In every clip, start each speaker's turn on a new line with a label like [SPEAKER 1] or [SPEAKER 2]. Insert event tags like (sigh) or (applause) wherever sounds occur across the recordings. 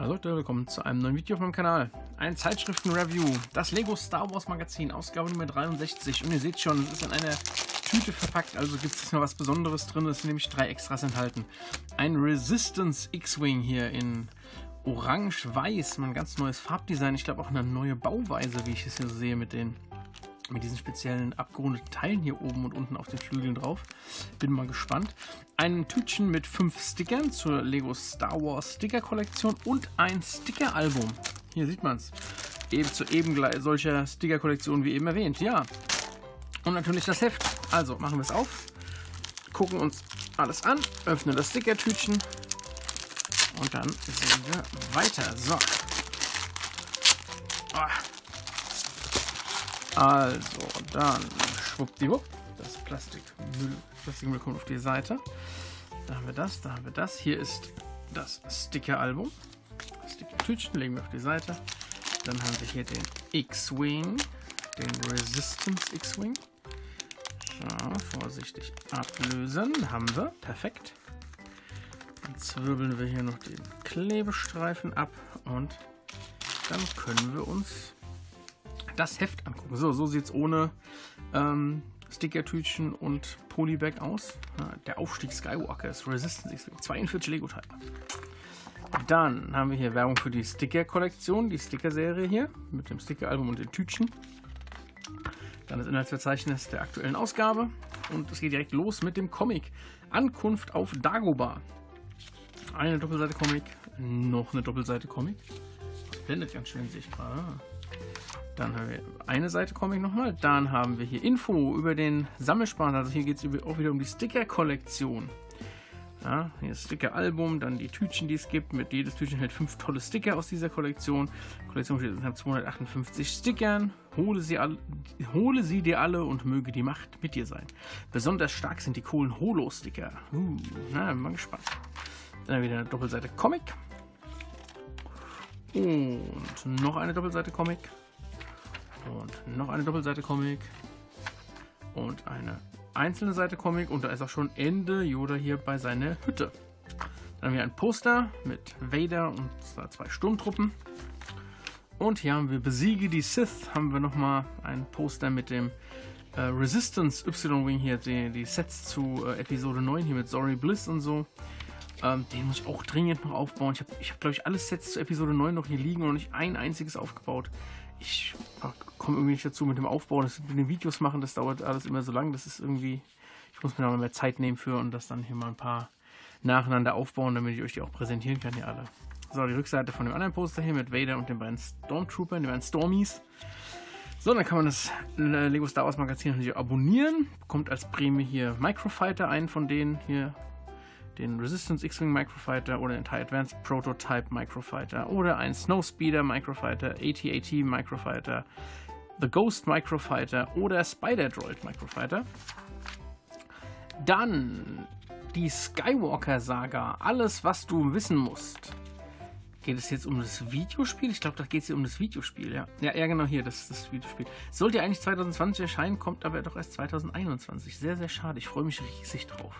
[SPEAKER 1] Hallo Leute, willkommen zu einem neuen Video auf meinem Kanal. Ein Zeitschriften-Review, das Lego Star Wars Magazin, Ausgabe Nummer 63. Und ihr seht schon, es ist in einer Tüte verpackt, also gibt es noch was Besonderes drin. Es sind nämlich drei Extras enthalten. Ein Resistance X-Wing hier in orange-weiß, ein ganz neues Farbdesign. Ich glaube auch eine neue Bauweise, wie ich es hier sehe mit den mit diesen speziellen abgerundeten Teilen hier oben und unten auf den Flügeln drauf. Bin mal gespannt. Ein Tütchen mit fünf Stickern zur Lego Star Wars Sticker Kollektion und ein Sticker-Album. Hier sieht man es. Eben zu eben solcher Sticker-Kollektion wie eben erwähnt. Ja. Und natürlich das Heft. Also machen wir es auf, gucken uns alles an, öffnen das Sticker-Tütchen und dann sehen wir weiter. So. Oh. Also, dann schwuppdiwupp. Das Plastikmüll, Plastikmüll kommt auf die Seite. Da haben wir das, da haben wir das. Hier ist das Sticker-Album. Sticker-Tütchen legen wir auf die Seite. Dann haben wir hier den X-Wing, den Resistance X-Wing. So, vorsichtig ablösen. Haben wir. Perfekt. Dann zwirbeln wir hier noch den Klebestreifen ab und dann können wir uns das Heft angucken. So, so sieht es ohne ähm, Stickertütchen und Polybag aus. Der Aufstieg Skywalker ist Resistance X 42 Lego-Teile. Dann haben wir hier Werbung für die Sticker-Kollektion, die Sticker-Serie hier mit dem Sticker-Album und den Tütchen. Dann das Inhaltsverzeichnis der aktuellen Ausgabe. Und es geht direkt los mit dem Comic Ankunft auf Dagobah. Eine Doppelseite Comic, noch eine Doppelseite Comic. Das blendet ganz schön, sehe ich gerade. Dann haben wir eine Seite Comic nochmal. Dann haben wir hier Info über den Sammelspaß. Also hier geht es auch wieder um die Sticker-Kollektion. Ja, hier ist Sticker-Album, dann die Tütchen, die es gibt. Mit jedes Tütchen hält fünf tolle Sticker aus dieser Kollektion. Die Kollektion steht in 258 Stickern. Hole sie, all, hole sie dir alle und möge die Macht mit dir sein. Besonders stark sind die coolen Holo-Sticker. Uh, na, bin mal gespannt. Dann wieder eine Doppelseite Comic. Und noch eine Doppelseite Comic. Und noch eine Doppelseite Comic. Und eine einzelne Seite Comic. Und da ist auch schon Ende Yoda hier bei seiner Hütte. Dann haben wir ein Poster mit Vader und zwei Sturmtruppen. Und hier haben wir Besiege die Sith. Haben wir nochmal ein Poster mit dem äh, Resistance Y-Wing hier. Die, die Sets zu äh, Episode 9 hier mit Sorry Bliss und so. Ähm, den muss ich auch dringend noch aufbauen. Ich habe, ich hab, glaube ich, alle Sets zu Episode 9 noch hier liegen und nicht ein einziges aufgebaut. Ich komme irgendwie nicht dazu mit dem Aufbau, das mit den Videos machen, das dauert alles immer so lang. Das ist irgendwie, ich muss mir da mal mehr Zeit nehmen für und das dann hier mal ein paar nacheinander aufbauen, damit ich euch die auch präsentieren kann, hier alle. So, die Rückseite von dem anderen Poster hier mit Vader und den beiden Stormtroopern, den beiden Stormies. So, dann kann man das äh, Lego Star Wars Magazin natürlich abonnieren. Bekommt als Prämie hier Microfighter, einen von denen hier den Resistance X-Wing Microfighter oder den TIE Advanced Prototype Microfighter oder ein Snowspeeder Microfighter, AT-AT Microfighter, The Ghost Microfighter oder Spider-Droid Microfighter. Dann die Skywalker-Saga. Alles, was du wissen musst. Geht es jetzt um das Videospiel? Ich glaube, da geht es hier um das Videospiel, ja. Ja, ja, genau hier, das ist das Videospiel. Sollte eigentlich 2020 erscheinen, kommt aber doch erst 2021. Sehr, sehr schade. Ich freue mich riesig drauf.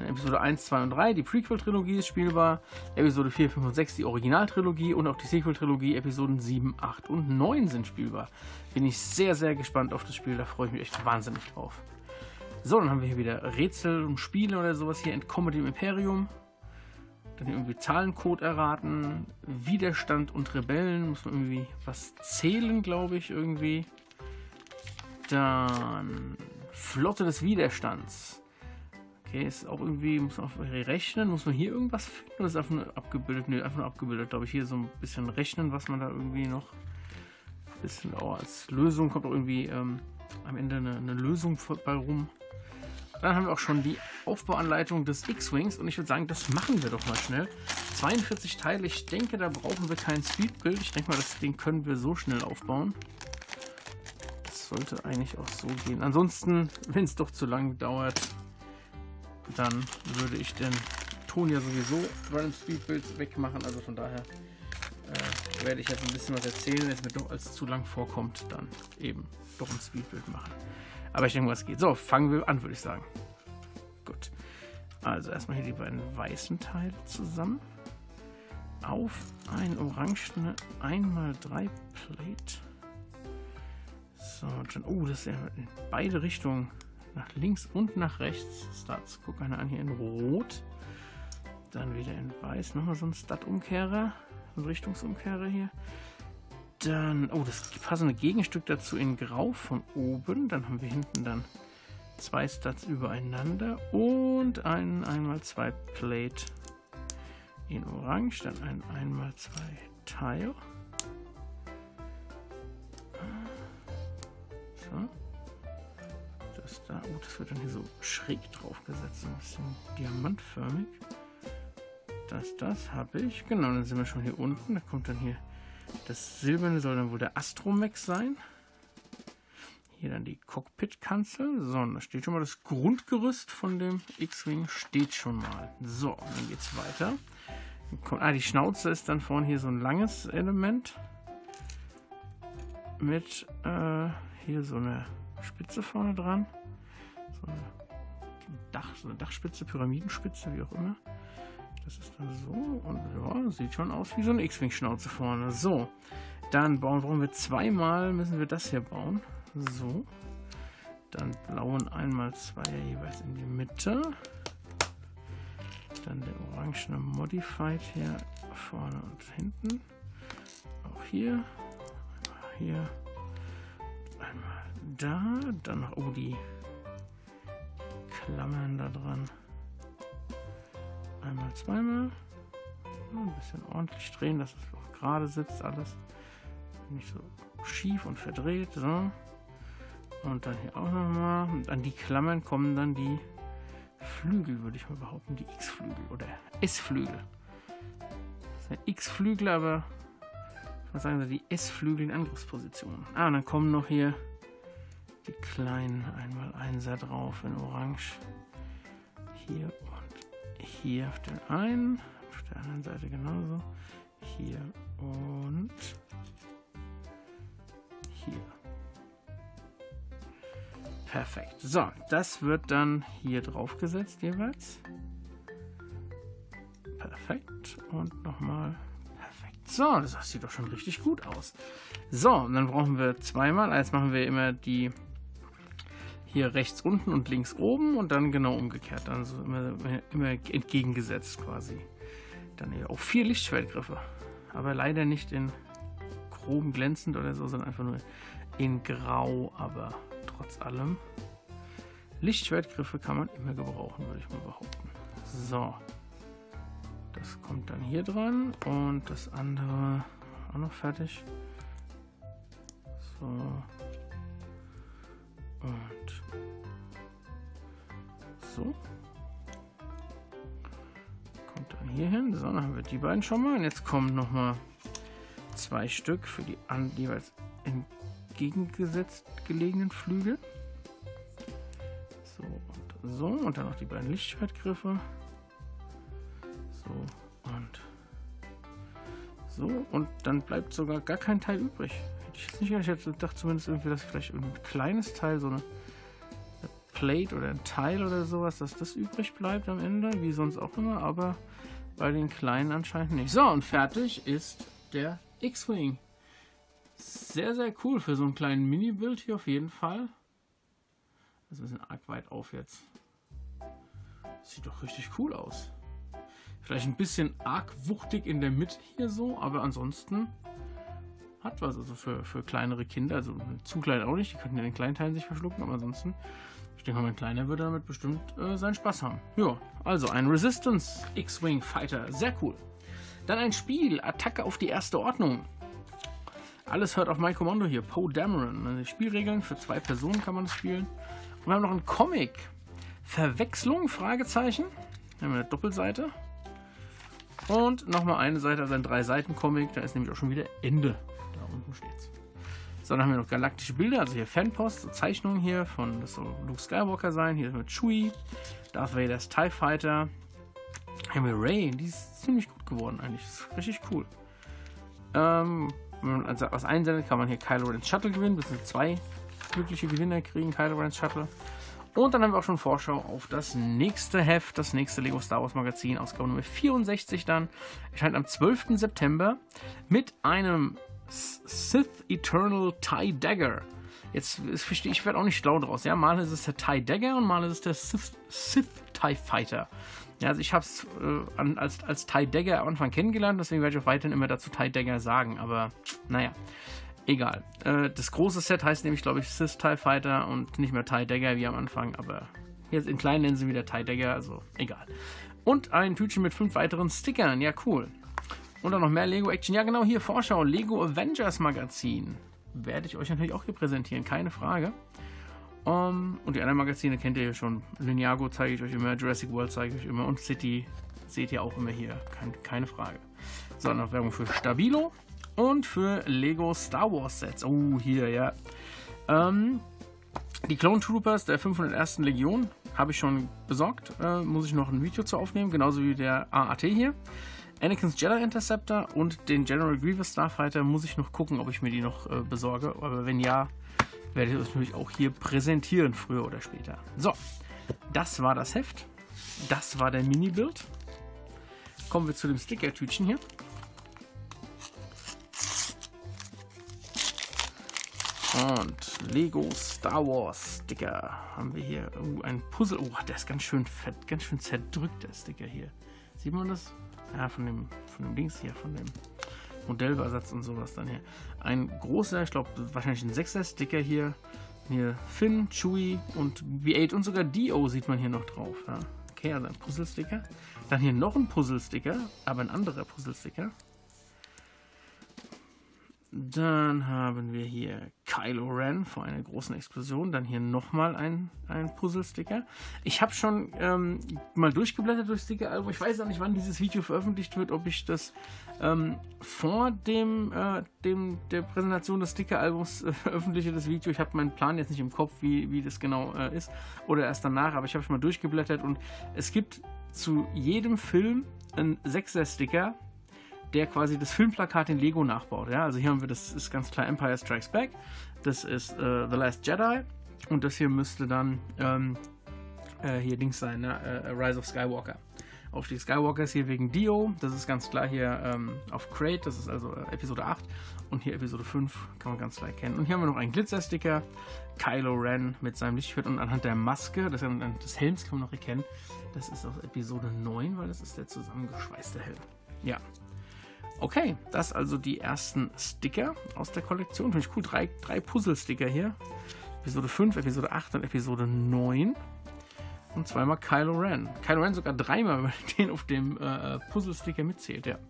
[SPEAKER 1] Episode 1, 2 und 3, die Prequel-Trilogie ist spielbar. Episode 4, 5 und 6, die Original-Trilogie und auch die Sequel-Trilogie, Episoden 7, 8 und 9 sind spielbar. Bin ich sehr, sehr gespannt auf das Spiel, da freue ich mich echt wahnsinnig drauf. So, dann haben wir hier wieder Rätsel und Spiele oder sowas hier. Entkomme dem Imperium. Dann irgendwie Zahlencode erraten. Widerstand und Rebellen. Muss man irgendwie was zählen, glaube ich, irgendwie. Dann Flotte des Widerstands. Okay, ist auch irgendwie, muss man rechnen, muss man hier irgendwas finden oder ist einfach nur abgebildet? Ne, einfach nur abgebildet, glaube ich. Hier so ein bisschen rechnen, was man da irgendwie noch ein bisschen auch als Lösung kommt auch irgendwie ähm, am Ende eine, eine Lösung bei rum. Dann haben wir auch schon die Aufbauanleitung des X-Wings und ich würde sagen, das machen wir doch mal schnell. 42 Teile, ich denke, da brauchen wir kein Speedbild. Ich denke mal, das Ding können wir so schnell aufbauen. Das sollte eigentlich auch so gehen. Ansonsten, wenn es doch zu lang dauert, dann würde ich den Ton ja sowieso bei dem Speedbild wegmachen. Also von daher äh, werde ich jetzt ein bisschen was erzählen. Wenn es mir doch als zu lang vorkommt, dann eben doch ein Speedbild machen. Aber ich denke mal, es geht. So, fangen wir an, würde ich sagen. Gut. Also erstmal hier die beiden weißen Teile zusammen. auf ein orangene 1x3 Plate. So, dann, oh, das ist ja in beide Richtungen. Nach links und nach rechts. Starts. Guck einer an hier in Rot. Dann wieder in Weiß. Nochmal so ein Stat-Umkehrer. Ein Richtungsumkehrer hier. Dann, oh, das passende Gegenstück dazu in Grau von oben. Dann haben wir hinten dann zwei Stats übereinander und ein 1x2 Plate in Orange, dann ein 1x2 Teil. So. Das da, oh, das wird dann hier so schräg drauf gesetzt, ein bisschen diamantförmig. Das, das habe ich. Genau, dann sind wir schon hier unten. Da kommt dann hier das Silberne soll dann wohl der Astromex sein. Hier dann die Cockpit-Kanzel. So, da steht schon mal das Grundgerüst von dem X-Wing steht schon mal. So, dann geht es weiter. Ah, die Schnauze ist dann vorne hier so ein langes Element. Mit äh, hier so eine Spitze vorne dran. So eine, Dach, so eine Dachspitze, Pyramidenspitze, wie auch immer. Das ist dann so und ja, sieht schon aus wie so eine X-Wing-Schnauze vorne. So, dann bauen, brauchen wir zweimal, müssen wir das hier bauen. So, dann blauen einmal zwei jeweils in die Mitte. Dann der orangene Modified hier vorne und hinten. Auch hier, hier, einmal da, dann noch, oh, die Klammern da dran. Einmal, zweimal. Ein bisschen ordentlich drehen, dass es auch gerade sitzt alles. Nicht so schief und verdreht. So. Und dann hier auch nochmal. Und an die Klammern kommen dann die Flügel, würde ich mal behaupten. Die X-Flügel oder S-Flügel. Das sind X-Flügel, aber was sagen Sie, die S-Flügel in Angriffsposition. Ah, und dann kommen noch hier die kleinen einmal Einser drauf in Orange. Hier hier auf den einen, auf der anderen Seite genauso. Hier und hier. Perfekt. So, das wird dann hier drauf gesetzt jeweils. Perfekt. Und nochmal perfekt. So, das sieht doch schon richtig gut aus. So, und dann brauchen wir zweimal. Jetzt machen wir immer die hier rechts unten und links oben und dann genau umgekehrt, dann so immer, immer entgegengesetzt quasi. Dann hier auch vier Lichtschwertgriffe, aber leider nicht in chrom glänzend oder so, sondern einfach nur in grau, aber trotz allem. Lichtschwertgriffe kann man immer gebrauchen, würde ich mal behaupten. So, das kommt dann hier dran und das andere auch noch fertig. So, und so. Kommt dann hier hin. So, dann haben wir die beiden schon mal. Und jetzt kommen noch mal zwei Stück für die an, jeweils entgegengesetzt gelegenen Flügel. So und so. Und dann noch die beiden Lichtschwertgriffe. So und so. Und dann bleibt sogar gar kein Teil übrig. Hätte ich jetzt nicht gedacht. Ich dachte zumindest irgendwie, dass vielleicht ein kleines Teil, so eine, Plate oder ein Teil oder sowas, dass das übrig bleibt am Ende, wie sonst auch immer, aber bei den kleinen anscheinend nicht. So, und fertig ist der X-Wing. Sehr, sehr cool für so einen kleinen Mini-Bild hier auf jeden Fall. Das ist ein bisschen arg weit auf jetzt. Sieht doch richtig cool aus. Vielleicht ein bisschen arg wuchtig in der Mitte hier so, aber ansonsten hat was. Also für, für kleinere Kinder, also zu klein auch nicht, die könnten ja den kleinen Teilen sich verschlucken, aber ansonsten, ich denke mal, mein Kleiner würde damit bestimmt äh, seinen Spaß haben. Ja, also ein Resistance X-Wing Fighter, sehr cool. Dann ein Spiel, Attacke auf die erste Ordnung. Alles hört auf mein Kommando hier, Poe Dameron. Also Spielregeln für zwei Personen kann man das spielen. Und wir haben noch einen Comic. Verwechslung, Fragezeichen. Hier haben wir eine Doppelseite. Und nochmal eine Seite, also ein Drei-Seiten-Comic. Da ist nämlich auch schon wieder Ende unten steht's. So, dann haben wir noch galaktische Bilder, also hier Fanpost, so Zeichnungen hier von, das soll Luke Skywalker sein, hier mit Chewie, Darth Vader's TIE Fighter. Haben wir Ray, die ist ziemlich gut geworden eigentlich, das ist richtig cool. Ähm, wenn man also was einsendet, kann man hier Kylo Ren's Shuttle gewinnen, bis wir zwei glückliche Gewinner kriegen, Kylo Ren's Shuttle. Und dann haben wir auch schon Vorschau auf das nächste Heft, das nächste Lego Star Wars Magazin, Ausgabe Nummer 64 dann. Erscheint am 12. September mit einem Sith Eternal TIE Dagger. Jetzt verstehe ich, werde auch nicht schlau draus. Ja, mal ist es der TIE Dagger und mal ist es der Sith, Sith TIE Fighter. Ja, also ich habe es äh, als, als TIE Dagger am Anfang kennengelernt, deswegen werde ich auch weiterhin immer dazu TIE Dagger sagen, aber naja. Egal. Äh, das große Set heißt nämlich, glaube ich, Sith TIE Fighter und nicht mehr TIE Dagger wie am Anfang, aber jetzt in kleinen nennen sie wieder TIE Dagger, also egal. Und ein Tütchen mit fünf weiteren Stickern, ja cool. Und dann noch mehr Lego Action. Ja genau, hier Vorschau, Lego Avengers Magazin. Werde ich euch natürlich auch hier präsentieren, keine Frage. Um, und die anderen Magazine kennt ihr ja schon. Ninjago zeige ich euch immer, Jurassic World zeige ich euch immer und City seht ihr auch immer hier, Kein, keine Frage. So, noch Werbung für Stabilo. Und für Lego Star Wars Sets. Oh, hier, ja. Ähm, die Clone Troopers der 501. Legion habe ich schon besorgt. Äh, muss ich noch ein Video zu aufnehmen, genauso wie der AAT hier. Anakin's Jedi Interceptor und den General Grievous Starfighter muss ich noch gucken, ob ich mir die noch äh, besorge. Aber wenn ja, werde ich das natürlich auch hier präsentieren, früher oder später. So, das war das Heft. Das war der Mini-Bild. Kommen wir zu dem Sticker-Tütchen hier. Und Lego Star Wars Sticker haben wir hier. Uh, ein Puzzle. Oh, der ist ganz schön fett, ganz schön zerdrückt, der Sticker hier. Sieht man das? Ja, von dem, von dem Dings hier, von dem Modellbasatz und sowas dann hier. Ein großer, ich glaube, wahrscheinlich ein 6er Sticker hier. Hier Finn, Chewie und V8 und sogar Dio sieht man hier noch drauf. Ja. Okay, also ein Puzzle-Sticker. Dann hier noch ein Puzzle-Sticker, aber ein anderer Puzzle-Sticker. Dann haben wir hier Kylo Ren vor einer großen Explosion. Dann hier nochmal ein, ein Puzzle-Sticker. Ich habe schon ähm, mal durchgeblättert durch Sticker-Album. Ich weiß auch nicht, wann dieses Video veröffentlicht wird, ob ich das ähm, vor dem, äh, dem der Präsentation des Sticker-Albums äh, veröffentliche, das Video. Ich habe meinen Plan jetzt nicht im Kopf, wie, wie das genau äh, ist. Oder erst danach, aber ich habe schon mal durchgeblättert und es gibt zu jedem Film einen 6er-Sticker der quasi das Filmplakat in Lego nachbaut. Ja? Also hier haben wir, das ist ganz klar Empire Strikes Back, das ist äh, The Last Jedi und das hier müsste dann ähm, äh, hier Dings sein, ne? äh, Rise of Skywalker. Aufstieg Skywalkers hier wegen Dio, das ist ganz klar hier ähm, auf Crate, das ist also äh, Episode 8 und hier Episode 5, kann man ganz klar erkennen. Und hier haben wir noch einen Glitzersticker, Kylo Ren mit seinem Lichtschwert und anhand der Maske, das, des Helms kann man noch erkennen, das ist aus Episode 9, weil das ist der zusammengeschweißte Helm. Ja, Okay, das also die ersten Sticker aus der Kollektion. Finde ich cool. Drei, drei Puzzle-Sticker hier. Episode 5, Episode 8 und Episode 9. Und zweimal Kylo Ren. Kylo Ren sogar dreimal, (laughs) wenn man den auf dem äh, Puzzle-Sticker mitzählt, ja.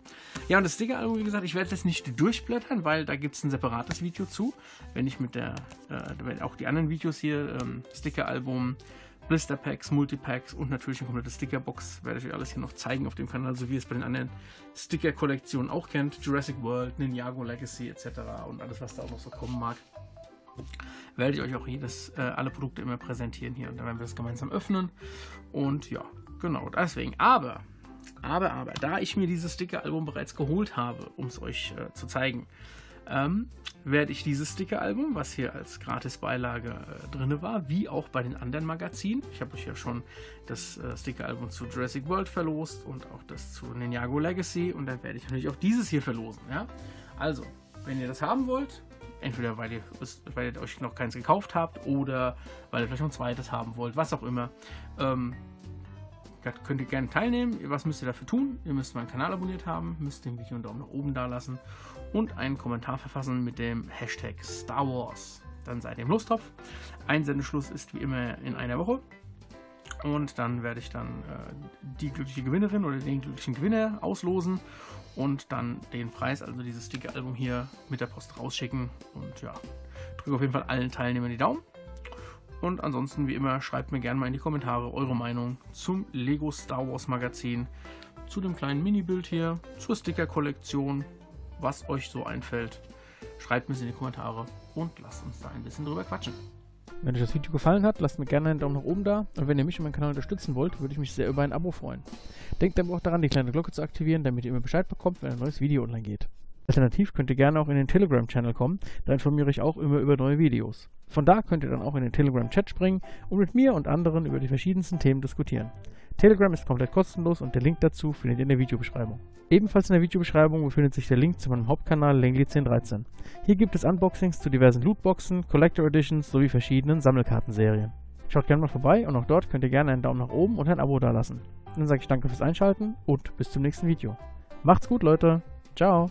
[SPEAKER 1] Ja, und das Sticker-Album, wie gesagt, ich werde das nicht durchblättern, weil da gibt es ein separates Video zu. Wenn ich mit der, äh, auch die anderen Videos hier, ähm, Sticker-Album, Blister Packs, Multipacks und natürlich eine komplette Stickerbox. Werde ich euch alles hier noch zeigen auf dem Kanal, so wie ihr es bei den anderen Sticker-Kollektionen auch kennt. Jurassic World, Ninjago Legacy etc. und alles, was da auch noch so kommen mag. Werde ich euch auch jedes, äh, alle Produkte immer präsentieren hier und dann werden wir das gemeinsam öffnen. Und ja, genau, deswegen. Aber, aber, aber, da ich mir dieses Sticker-Album bereits geholt habe, um es euch äh, zu zeigen, ähm, werde ich dieses Sticker-Album, was hier als Gratis-Beilage äh, drin war, wie auch bei den anderen Magazinen. Ich habe euch ja schon das äh, Sticker-Album zu Jurassic World verlost und auch das zu Ninjago Legacy und dann werde ich natürlich auch dieses hier verlosen. Ja? Also, wenn ihr das haben wollt, entweder weil ihr, weil ihr euch noch keins gekauft habt oder weil ihr vielleicht noch ein zweites haben wollt, was auch immer, ähm, könnt ihr gerne teilnehmen. Was müsst ihr dafür tun? Ihr müsst meinen Kanal abonniert haben, müsst dem Video einen Daumen nach oben da lassen und einen Kommentar verfassen mit dem Hashtag Star Wars. Dann seid ihr im Lostopf. Einsendeschluss ist wie immer in einer Woche. Und dann werde ich dann äh, die glückliche Gewinnerin oder den glücklichen Gewinner auslosen und dann den Preis, also dieses dicke Album hier mit der Post rausschicken. Und ja, drücke auf jeden Fall allen Teilnehmern die Daumen. Und ansonsten, wie immer, schreibt mir gerne mal in die Kommentare eure Meinung zum Lego Star Wars Magazin, zu dem kleinen Mini-Bild hier, zur Sticker-Kollektion was euch so einfällt. Schreibt mir es in die Kommentare und lasst uns da ein bisschen drüber quatschen.
[SPEAKER 2] Wenn euch das Video gefallen hat, lasst mir gerne einen Daumen nach oben da. Und wenn ihr mich und meinen Kanal unterstützen wollt, würde ich mich sehr über ein Abo freuen. Denkt dann auch daran, die kleine Glocke zu aktivieren, damit ihr immer Bescheid bekommt, wenn ein neues Video online geht. Alternativ könnt ihr gerne auch in den Telegram-Channel kommen, da informiere ich auch immer über neue Videos. Von da könnt ihr dann auch in den Telegram-Chat springen und mit mir und anderen über die verschiedensten Themen diskutieren. Telegram ist komplett kostenlos und der Link dazu findet ihr in der Videobeschreibung. Ebenfalls in der Videobeschreibung befindet sich der Link zu meinem Hauptkanal Langley1013. Hier gibt es Unboxings zu diversen Lootboxen, Collector Editions sowie verschiedenen Sammelkartenserien. Schaut gerne mal vorbei und auch dort könnt ihr gerne einen Daumen nach oben und ein Abo dalassen. Dann sage ich danke fürs Einschalten und bis zum nächsten Video. Macht's gut, Leute. Ciao.